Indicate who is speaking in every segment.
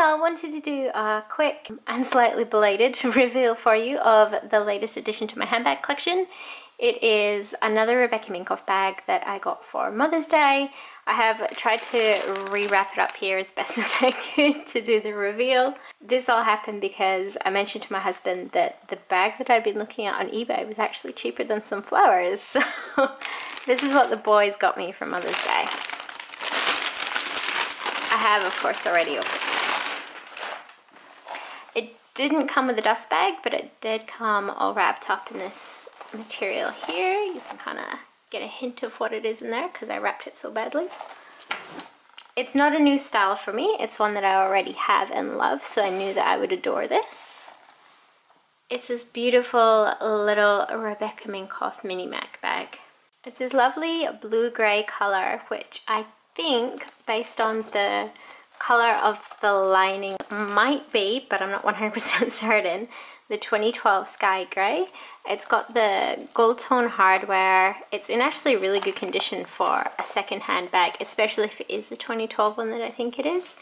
Speaker 1: well, wanted to do a quick and slightly belated reveal for you of the latest addition to my handbag collection. It is another Rebecca Minkoff bag that I got for Mother's Day. I have tried to rewrap it up here as best as I could to do the reveal. This all happened because I mentioned to my husband that the bag that I'd been looking at on eBay was actually cheaper than some flowers. So this is what the boys got me for Mother's Day. I have, of course, already opened didn't come with a dust bag, but it did come all wrapped up in this material here. You can kind of get a hint of what it is in there because I wrapped it so badly. It's not a new style for me. It's one that I already have and love, so I knew that I would adore this. It's this beautiful little Rebecca Minkoff Mini Mac bag. It's this lovely blue-grey colour, which I think, based on the colour of the lining, might be, but I'm not 100% certain, the 2012 Sky Grey. It's got the gold tone hardware. It's in actually really good condition for a second-hand bag, especially if it is the 2012 one that I think it is.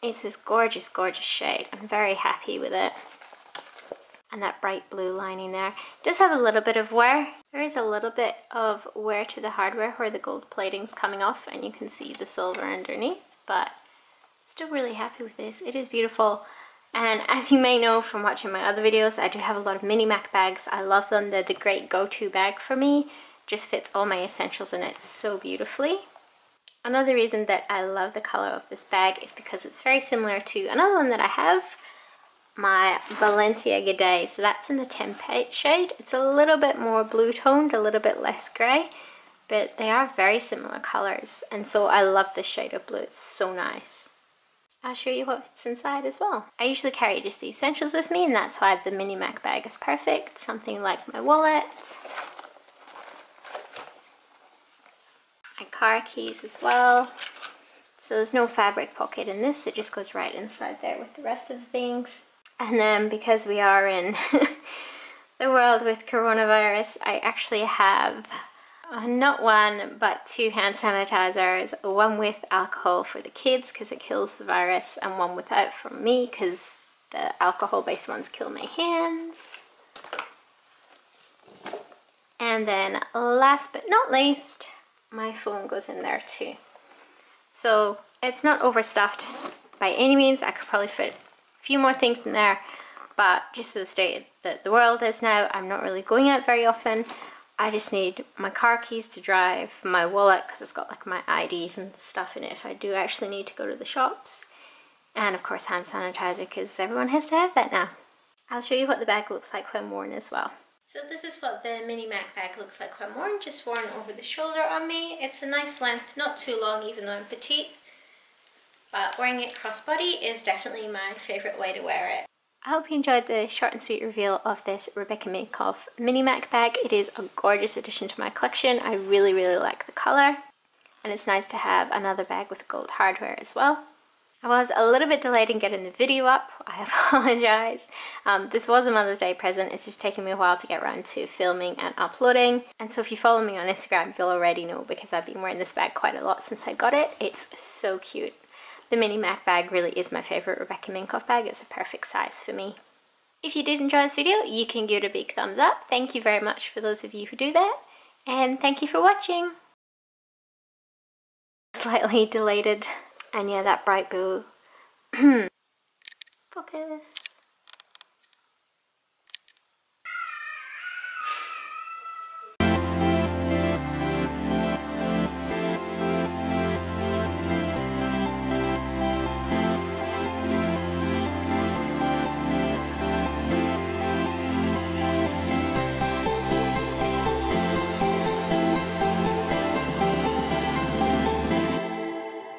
Speaker 1: It's this gorgeous, gorgeous shade. I'm very happy with it. And that bright blue lining there. It does have a little bit of wear. There is a little bit of wear to the hardware where the gold plating's coming off and you can see the silver underneath, but still really happy with this. It is beautiful. And as you may know from watching my other videos, I do have a lot of mini Mac bags. I love them. They're the great go-to bag for me. Just fits all my essentials in it so beautifully. Another reason that I love the color of this bag is because it's very similar to another one that I have, my Balenciaga Day. So that's in the Tempête shade. It's a little bit more blue toned, a little bit less grey, but they are very similar colors. And so I love this shade of blue. It's so nice. I'll show you what's inside as well. I usually carry just the essentials with me and that's why the mini Mac bag is perfect. Something like my wallet, my car keys as well. So there's no fabric pocket in this, it just goes right inside there with the rest of the things. And then because we are in the world with coronavirus, I actually have uh, not one but two hand sanitizers one with alcohol for the kids because it kills the virus and one without for me because the alcohol based ones kill my hands. And then last but not least my phone goes in there too. So it's not overstuffed by any means. I could probably fit a few more things in there but just for the state that the world is now I'm not really going out very often I just need my car keys to drive, my wallet because it's got like my IDs and stuff in it if I do actually need to go to the shops. And of course hand sanitizer because everyone has to have that now. I'll show you what the bag looks like when worn as well. So this is what the Mini Mac bag looks like when worn, just worn over the shoulder on me. It's a nice length, not too long even though I'm petite. But wearing it crossbody is definitely my favourite way to wear it. I hope you enjoyed the short and sweet reveal of this Rebecca Minkoff Mini Mac bag. It is a gorgeous addition to my collection. I really, really like the colour. And it's nice to have another bag with gold hardware as well. I was a little bit delayed in getting the video up. I apologise. Um, this was a Mother's Day present. It's just taken me a while to get around to filming and uploading. And so if you follow me on Instagram, you'll already know because I've been wearing this bag quite a lot since I got it. It's so cute. The Mini Mac bag really is my favourite Rebecca Minkoff bag. It's a perfect size for me. If you did enjoy this video, you can give it a big thumbs up. Thank you very much for those of you who do that. And thank you for watching. Slightly deleted. And yeah, that bright blue. Focus.